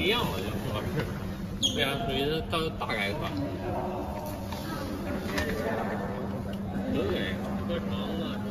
一样了就不好吃，为啥，属于是大大改款，都给车长。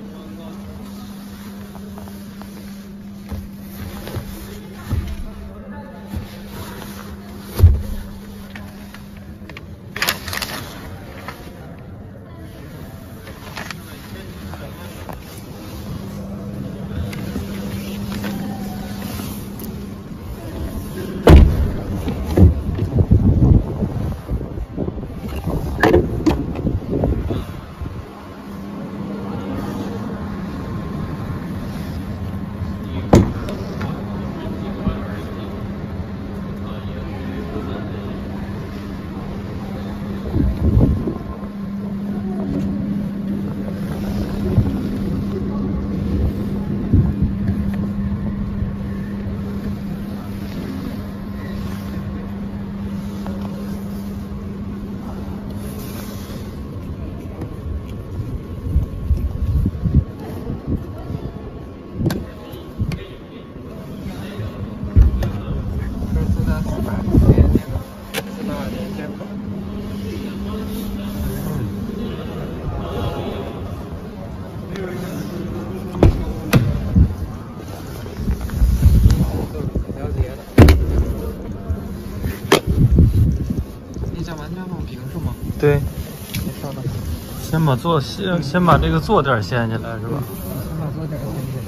对，先把坐先先把这个坐垫掀起来是吧？先把坐垫掀起来。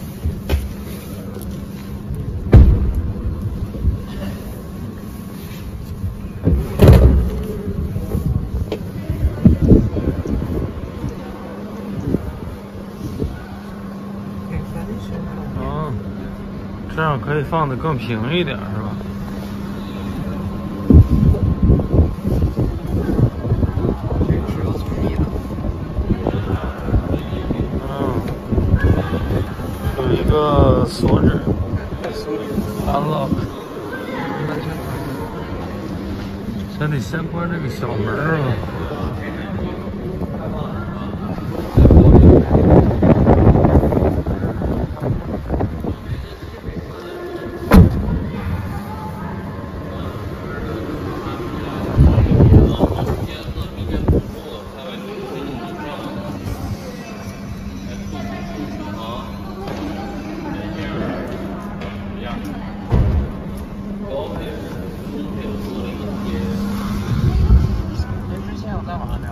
嗯，这样可以放的更平一点是吧？disorder. Unlock. Sen ise bu arada bir şey.